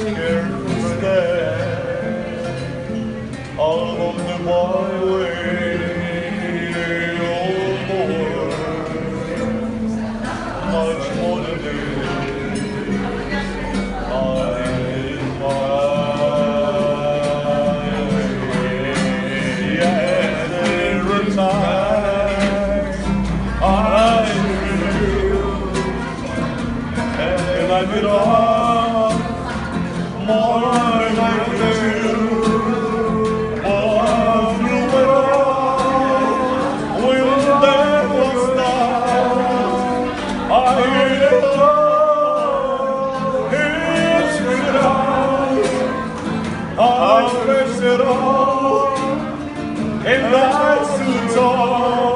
scared to stand Along the byway Oh more Much more than I face it all, and that's too tall.